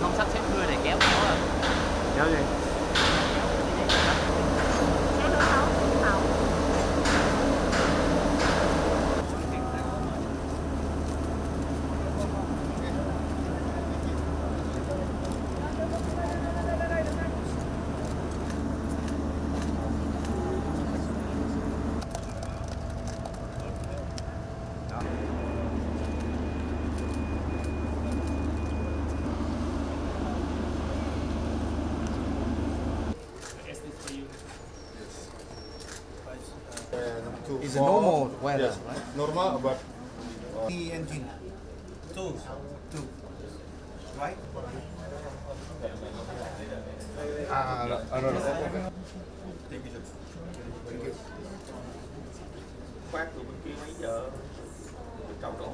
không sắp xếp mưa này kéo kéo rồi kéo gì? It's a normal weather, Yes, right? normal, but The engine. Two. Two. Right? ah, no, no, no. phát từ bên kia mấy giờ trọng độ